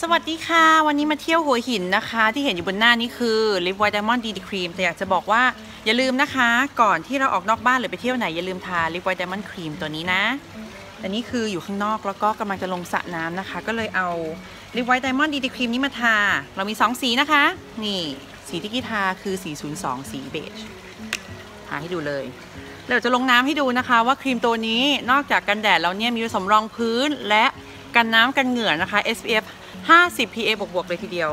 สวัสดีค่ะ วันนี้มาเที่ยวหัวหินนะคะ ที่เห็นอยู่บนหน้านี้คือ Lip White Diamond DD Cream แต่อยากจะบอกว่าอย่าลืมนะคะ ก่อนที่เราออกนอกบ้านหรือไปเที่ยวไหน อย่าลืมทา Lip White Diamond Cream ตัวนี้นะแต่นี่คืออยู่ข้างนอกแล้วก็กำลังจะลงสระน้ำนะคะ ก็เลยเอา Lip White Diamond DD Cream นี้มาทา เรามี 2 สีนะคะ นี่สีที่กี้ทาคือ 402 สีเบจทาให้ดูเลยเดี๋ยวจะลงน้ำให้ดูนะคะว่าครีมตัวนี้นอกจากกันแดดแล้วเนี่ยมีผสมรองพื้นและกันน้ำกันเหงื่อนะคะ SPF 50 PA บวกๆเลยทีเดียว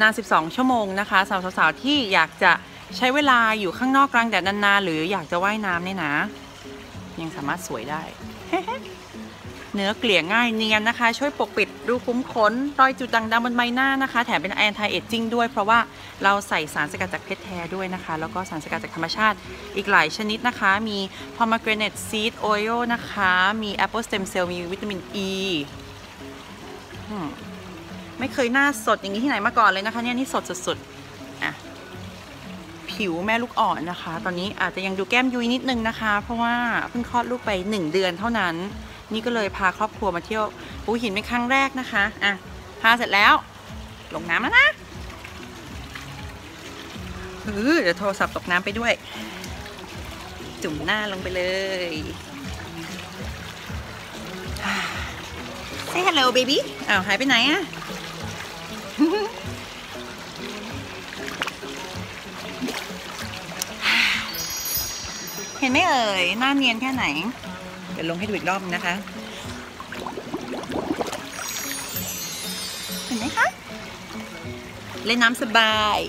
นาน 12 ชั่วโมงนะคะสำหรับสาวๆที่อยากจะใช้เวลาอยู่ข้างนอกกลางแดดนานๆ หรืออยากจะว่ายน้ำเนี่ยนะ ยังสามารถสวยได้ เนื้อเกลี่ยง่ายเนียนนะคะ ช่วยปกปิดรูขุมขนรอยจุดด่างดำบนใบหน้านะคะ แถมเป็น anti aging ด้วย เพราะว่าเราใส่สารสกัดจากเพชรแท้ด้วยนะคะ แล้วก็สารสกัดจากธรรมชาติอีกหลายชนิดนะคะ มี pomegranate seed oil นะคะ มี apple stem cell มีวิตามิน E อืม ไม่เคยหน้าสดอย่างนี้ที่ไหนมาก่อนเลยนะคะ เนี่ยนี่สดสุดๆอะผิวแม่ลูกอ่อนนะคะ ตอนนี้อาจจะยังดูแก้มยุยนิดนึงนะคะ เพราะว่าเพิ่งคลอดลูกไป 1 เดือนเท่านั้น นี่ก็เลยพาครอบครัวมาเที่ยวปูหินเป็นครั้งแรกนะคะอะพาเสร็จแล้วลงน้ำแล้วนะเออเดี๋ยวโทรศัพท์ตกน้ำไปด้วย จุ่มหน้าลงไปเลย Say hello baby อ้าวหายไปไหนอะ เห็นไหมเอ่ยหน้าเนียนแค่ไหน เดี๋ยวลงให้ดูอีกรอบนึงนะคะ เห็นไหมคะ เล่นน้ำสบาย